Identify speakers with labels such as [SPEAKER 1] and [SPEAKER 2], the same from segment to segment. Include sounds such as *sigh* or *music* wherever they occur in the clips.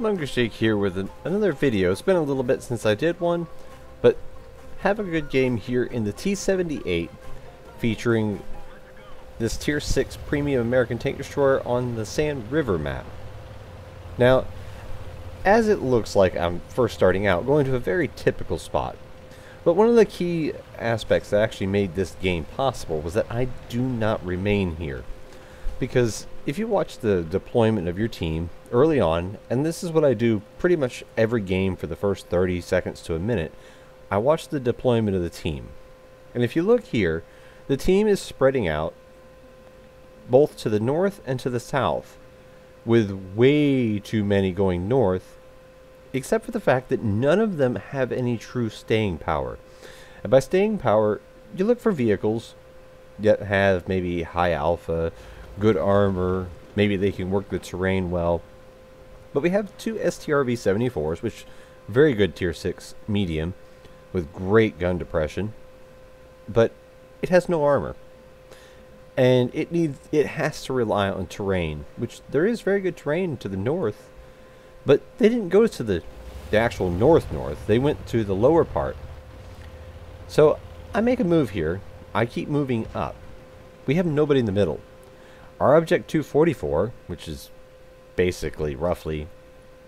[SPEAKER 1] MongooseJake here with an, another video. It's been a little bit since I did one, but have a good game here in the T-78 featuring this Tier 6 Premium American Tank Destroyer on the Sand River map. Now, as it looks like I'm first starting out, going to a very typical spot. But one of the key aspects that actually made this game possible was that I do not remain here. Because if you watch the deployment of your team early on, and this is what I do pretty much every game for the first 30 seconds to a minute, I watch the deployment of the team. And if you look here, the team is spreading out both to the north and to the south, with way too many going north, except for the fact that none of them have any true staying power. And by staying power, you look for vehicles that have maybe high alpha, good armor, maybe they can work the terrain well. But we have two STRV-74s, which very good tier 6 medium, with great gun depression, but it has no armor. And it needs it has to rely on terrain, which there is very good terrain to the north, but they didn't go to the, the actual north north. They went to the lower part. So I make a move here. I keep moving up. We have nobody in the middle. Our object 244, which is basically roughly,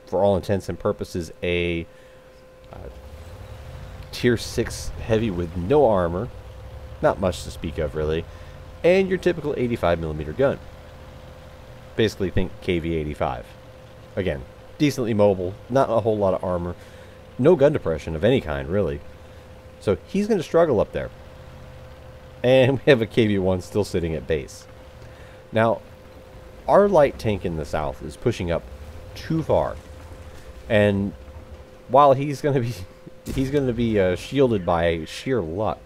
[SPEAKER 1] for all intents and purposes, a uh, tier 6 heavy with no armor, not much to speak of really, and your typical 85 millimeter gun. Basically think KV-85. Again, decently mobile, not a whole lot of armor, no gun depression of any kind really. So he's going to struggle up there. And *laughs* we have a KV-1 still sitting at base. Now, our light tank in the south is pushing up too far. And while he's going to be *laughs* he's going to be uh, shielded by sheer luck,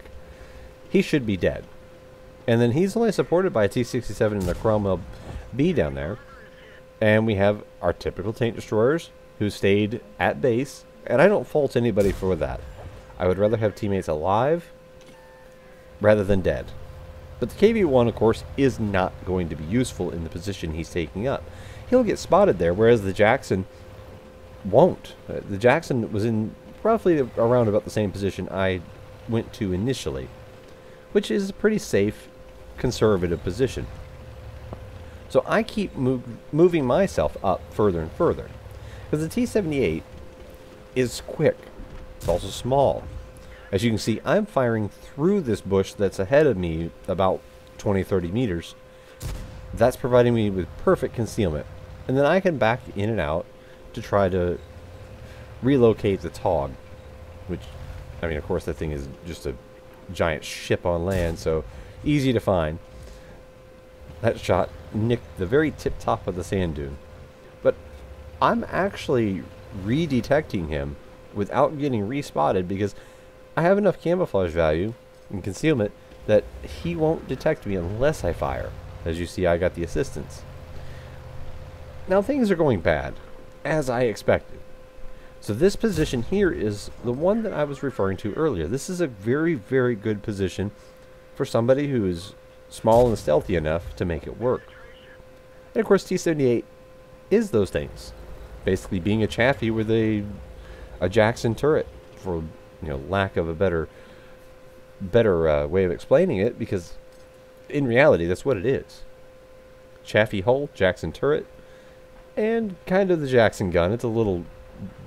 [SPEAKER 1] he should be dead. And then he's only supported by a T-67 and a Cromwell B down there. And we have our typical tank destroyers who stayed at base. And I don't fault anybody for that. I would rather have teammates alive rather than dead. But the KV-1, of course, is not going to be useful in the position he's taking up. He'll get spotted there, whereas the Jackson won't. Uh, the Jackson was in roughly around about the same position I went to initially, which is a pretty safe, conservative position. So I keep move, moving myself up further and further. Because the T-78 is quick. It's also small. As you can see, I'm firing through this bush that's ahead of me about 20, 30 meters. That's providing me with perfect concealment. And then I can back in and out to try to relocate the TOG. Which, I mean, of course, that thing is just a giant ship on land, so easy to find. That shot nicked the very tip top of the sand dune. But I'm actually redetecting him without getting respotted because I have enough camouflage value and concealment that he won't detect me unless I fire. As you see, I got the assistance. Now things are going bad, as I expected. So this position here is the one that I was referring to earlier. This is a very, very good position for somebody who is small and stealthy enough to make it work. And of course T-78 is those things. Basically being a Chaffee with a, a Jackson turret for you know lack of a better better uh, way of explaining it because in reality that's what it is. Chaffee hull, Jackson turret, and kind of the Jackson gun. It's a little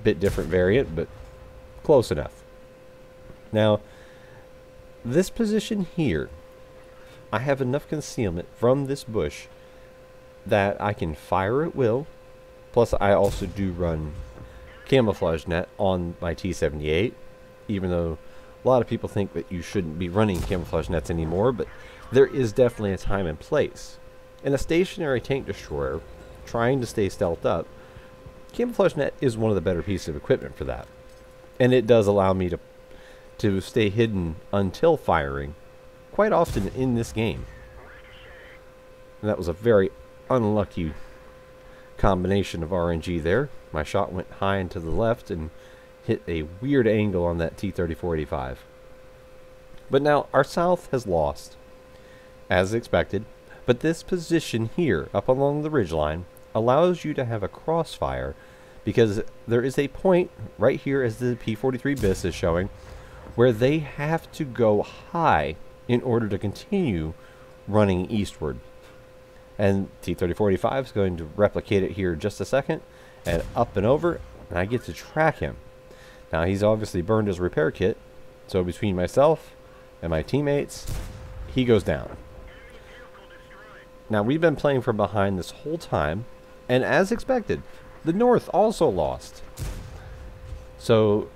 [SPEAKER 1] bit different variant, but close enough. Now, this position here, I have enough concealment from this bush that I can fire at will. Plus, I also do run camouflage net on my T-78 even though a lot of people think that you shouldn't be running camouflage nets anymore, but there is definitely a time and place. In a stationary tank destroyer, trying to stay stealthed up, camouflage net is one of the better pieces of equipment for that. And it does allow me to to stay hidden until firing, quite often in this game. And that was a very unlucky combination of RNG there. My shot went high and to the left and hit a weird angle on that T-3485. But now our south has lost, as expected, but this position here, up along the ridgeline, allows you to have a crossfire because there is a point right here as the P-43 BIS is showing where they have to go high in order to continue running eastward. And T-3485 is going to replicate it here just a second and up and over and I get to track him. Now he's obviously burned his repair kit so between myself and my teammates he goes down. Now we've been playing from behind this whole time and as expected the North also lost. So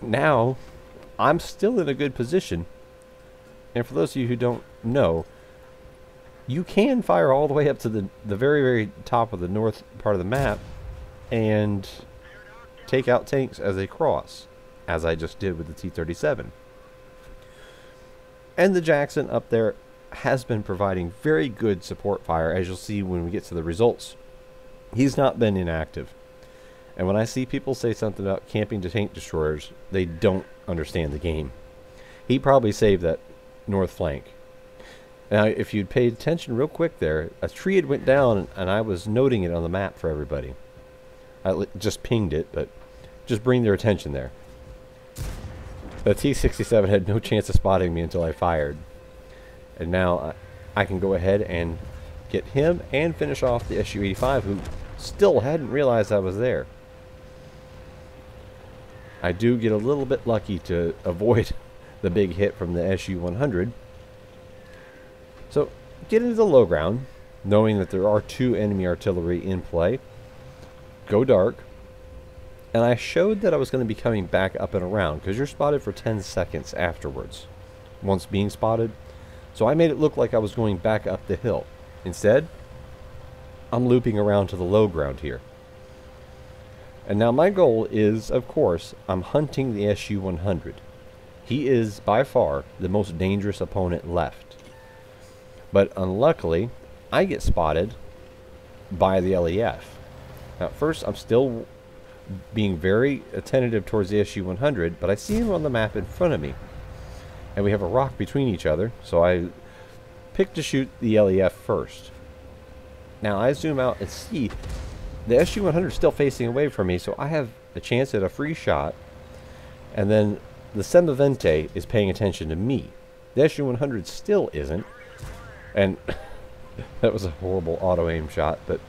[SPEAKER 1] now I'm still in a good position. And for those of you who don't know, you can fire all the way up to the, the very, very top of the north part of the map and take out tanks as they cross, as I just did with the T-37. And the Jackson up there has been providing very good support fire, as you'll see when we get to the results he's not been inactive. And when I see people say something about camping to tank destroyers, they don't understand the game. He probably saved that north flank. Now, if you'd paid attention real quick there, a tree had went down, and I was noting it on the map for everybody. I just pinged it, but just bring their attention there. The T-67 had no chance of spotting me until I fired. And now I, I can go ahead and get him and finish off the SU-85 who still hadn't realized I was there. I do get a little bit lucky to avoid the big hit from the SU-100. So get into the low ground, knowing that there are two enemy artillery in play. Go dark. And I showed that I was going to be coming back up and around because you're spotted for 10 seconds afterwards once being spotted. So I made it look like I was going back up the hill. Instead, I'm looping around to the low ground here. And now my goal is, of course, I'm hunting the SU-100. He is, by far, the most dangerous opponent left. But unluckily, I get spotted by the LEF. Now, at first, I'm still being very attentive towards the SU-100, but I see him on the map in front of me. And we have a rock between each other, so I pick to shoot the LEF first. Now I zoom out and see the SU-100 is still facing away from me, so I have a chance at a free shot. And then the Semovente is paying attention to me. The SU-100 still isn't. And *laughs* that was a horrible auto-aim shot, but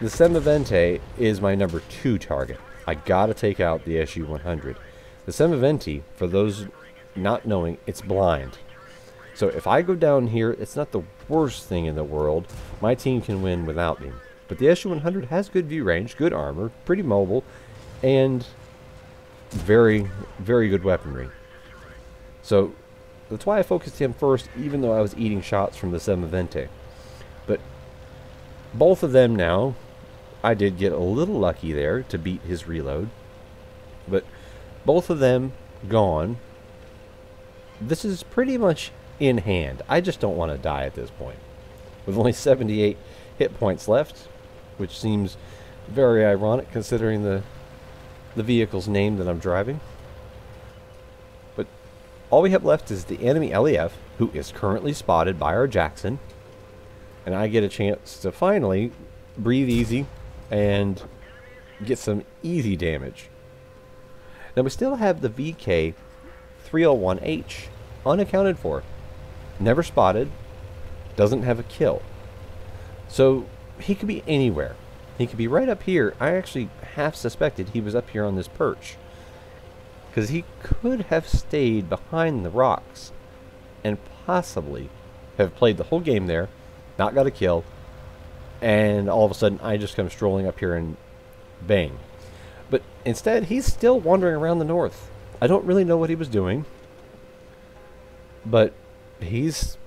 [SPEAKER 1] the Semovente is my number two target. I gotta take out the SU-100. The Semovente, for those not knowing, it's blind. So if I go down here, it's not the worst thing in the world. My team can win without me. But the SU-100 has good view range, good armor, pretty mobile, and very, very good weaponry. So that's why I focused him first, even though I was eating shots from the Semovente. But both of them now, I did get a little lucky there to beat his reload. But both of them gone. This is pretty much in hand. I just don't want to die at this point. With only 78 hit points left, which seems very ironic considering the the vehicle's name that I'm driving. But all we have left is the enemy LEF, who is currently spotted by our Jackson. And I get a chance to finally breathe easy and get some easy damage. Now we still have the VK 301H unaccounted for never spotted, doesn't have a kill. So he could be anywhere. He could be right up here. I actually half suspected he was up here on this perch. Because he could have stayed behind the rocks and possibly have played the whole game there, not got a kill, and all of a sudden I just come strolling up here and bang. But instead, he's still wandering around the north. I don't really know what he was doing, but he's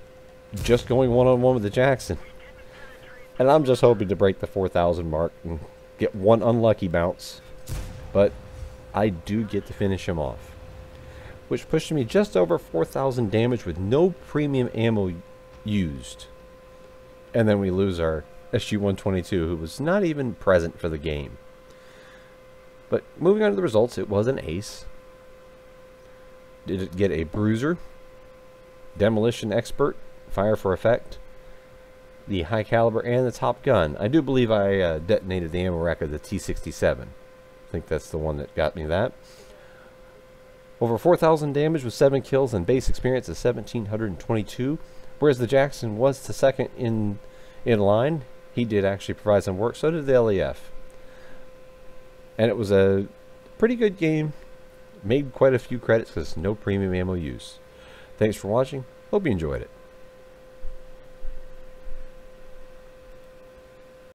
[SPEAKER 1] just going one-on-one with the Jackson. And I'm just hoping to break the 4,000 mark and get one unlucky bounce. But I do get to finish him off. Which pushed me just over 4,000 damage with no premium ammo used. And then we lose our SG-122, who was not even present for the game. But moving on to the results, it was an ace. Did it get a bruiser? Demolition expert, fire for effect, the high caliber, and the top gun. I do believe I uh, detonated the ammo rack of the T67. I think that's the one that got me that. Over 4,000 damage with 7 kills and base experience of 1,722. Whereas the Jackson was the second in, in line. He did actually provide some work. So did the LEF. And it was a pretty good game. Made quite a few credits because no premium ammo use. Thanks for watching. Hope you enjoyed it.